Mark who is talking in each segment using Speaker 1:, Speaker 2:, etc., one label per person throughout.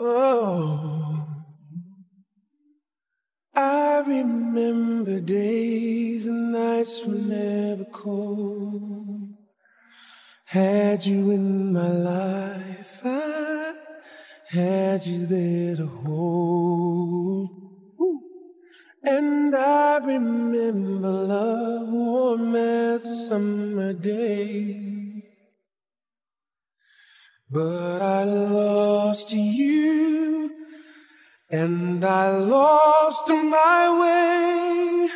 Speaker 1: Oh, I remember days and nights were never cold. Had you in my life, I had you there to hold. And I remember love warm as a summer day. But I love lost you, and I lost my way.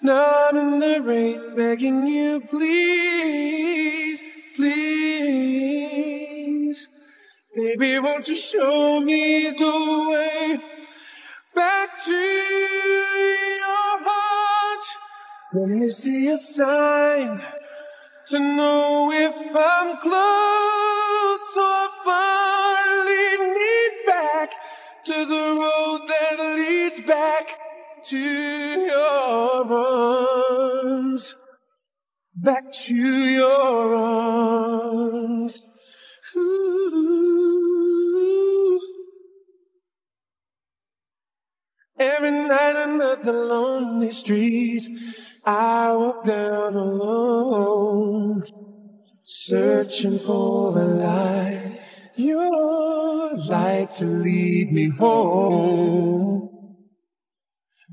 Speaker 1: Now I'm in the rain, begging you, please, please. Baby, won't you show me the way back to your heart? Let me see a sign to know if I'm close to the road that leads back to your arms. Back to your arms. Ooh. Every night another lonely street I walk down alone, searching for a light, light to lead me home.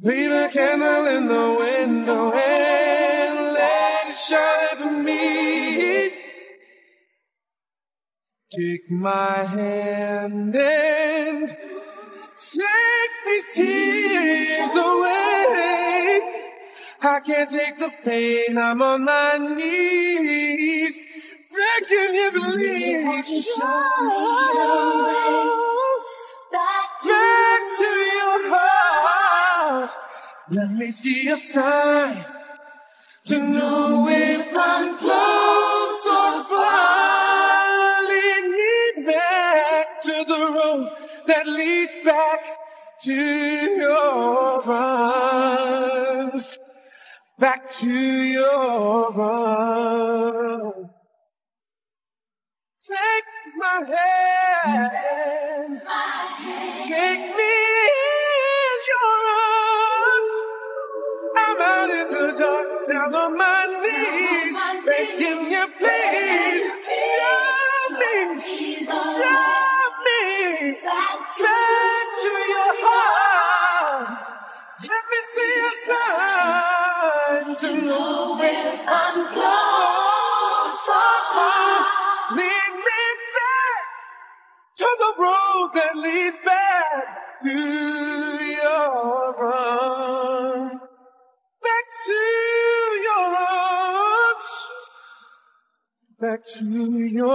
Speaker 1: Leave a candle in the window and let it shine for me. Take my hand and take these tears away. I can't take the pain, I'm on my knees. Begging you, please
Speaker 2: Back
Speaker 1: Let me see a sign to know if I'm close or. Lead me back to the road that leads back to your arms. Back to your arms. Take my hand. I'm out in the dark, down on my knees, begging you, please, show me, show me, back to your heart. Let me see a sign to know if I'm close. Lead me back to the road that leads back to back to yours.